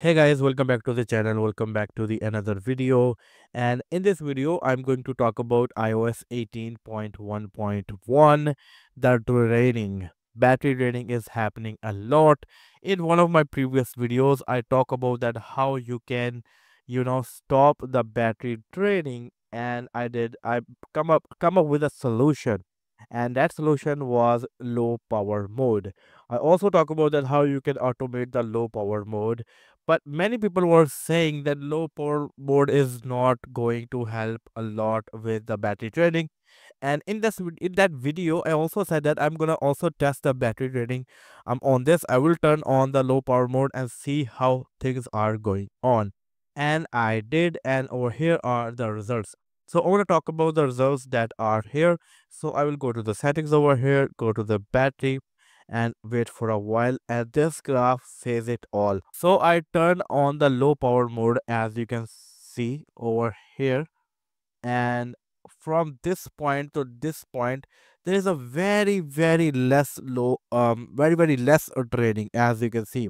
hey guys welcome back to the channel welcome back to the another video. And in this video i'm going to talk about ios 18.1.1 the draining. Battery draining is happening a lot. In one of my previous videos i talk about that how you can you know stop the battery draining and i did i come up come up with a solution. And that solution was low power mode i also talk about that how you can automate the low power mode but many people were saying that low power mode is not going to help a lot with the battery draining and in this in that video i also said that i'm gonna also test the battery draining um on this. I will turn on the low power mode and see how things are going on. And i did and over here are the results. So I want to talk about the results that are here. So I will go to the settings over here, go to the battery and wait for a while as this graph says it all. So I turn on the low power mode as you can see over here. And from this point to this point there is a very very less low um very very less draining as you can see.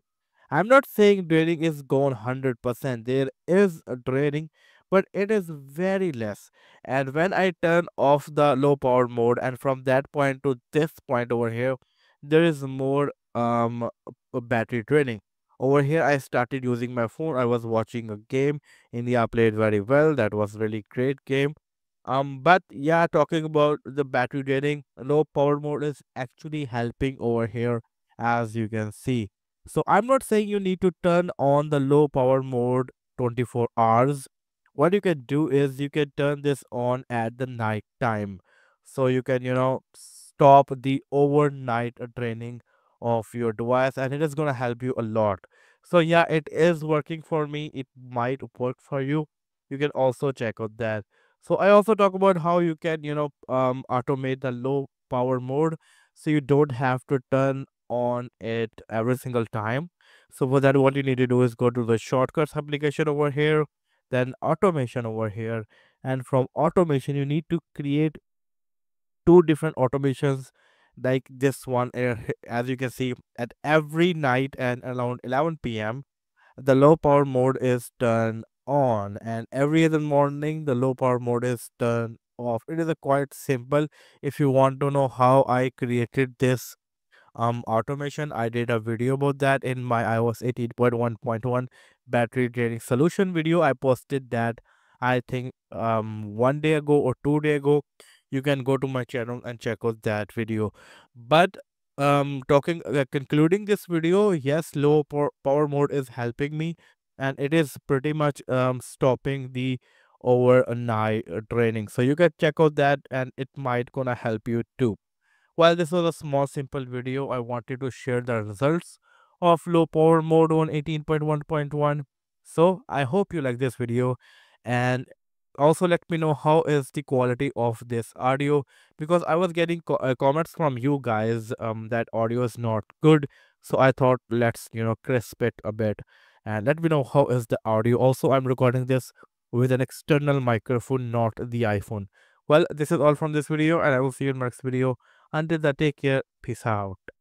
I'm not saying draining is gone 100% there is a draining but it is very less. And when i turn off the low power mode and from that point to this point over here there is more um battery draining. Over here i started using my phone. I was watching a game. India played very well. That was really great game. Um but yeah talking about the battery draining low power mode is actually helping over here as you can see. So i'm not saying you need to turn on the low power mode 24 hours. What you can do is you can turn this on at the night time. So you can you know stop the overnight draining of your device and it is going to help you a lot. So yeah it is working for me. It might work for you. You can also check out that. So i also talk about how you can you know um automate the low power mode so you don't have to turn on it every single time. So for that what you need to do is go to the shortcuts application over here then automation over here and from automation you need to create two different automations like this one as you can see at every night and around 11 p.m the low power mode is turned on and every other morning the low power mode is turned off. It is a quite simple. If you want to know how i created this um automation i did a video about that in my ios 18.1.1 battery draining solution video. I posted that i think um one day ago or two day ago you can go to my channel and check out that video. But um talking uh, concluding this video yes low power, power mode is helping me and it is pretty much um stopping the overnight draining so you can check out that and it might gonna help you too. While this was a small simple video, I wanted to share the results of low power mode on 18.1.1. So I hope you like this video and also let me know how is the quality of this audio because I was getting co uh, comments from you guys um that audio is not good. So I thought let's you know crisp it a bit and let me know how is the audio. Also I'm recording this with an external microphone, not the iPhone. Well, this is all from this video and I will see you in my next video. Until then, take care. Peace out.